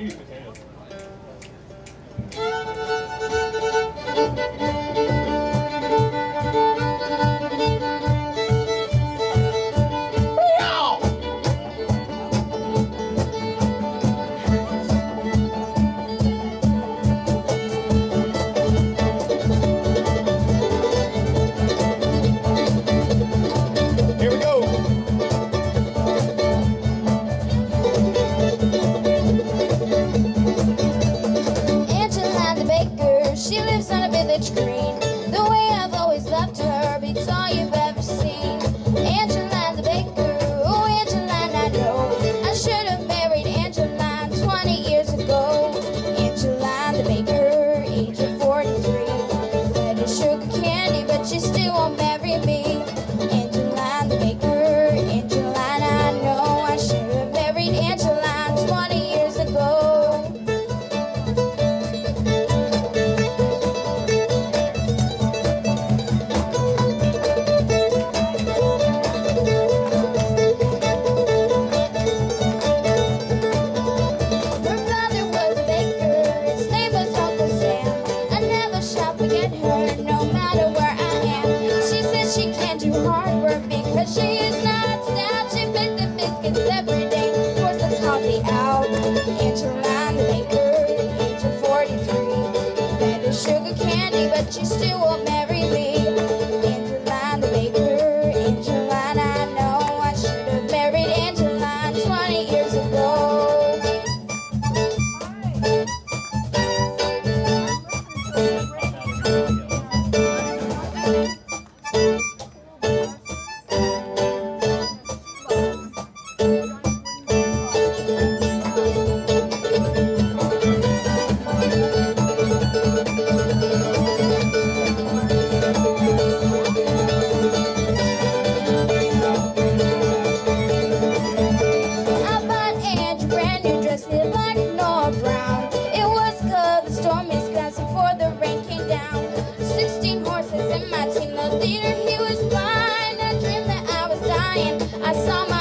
Eat potatoes. She lives on a village green. No matter where I am. She says she can't do hard work because she is not stout. She bakes the biscuits every day, pours the coffee out. Angeline the baker, age of 43. Fed her sugar candy, but she still my team, the leader he was blind. I dreamed that I was dying. I saw my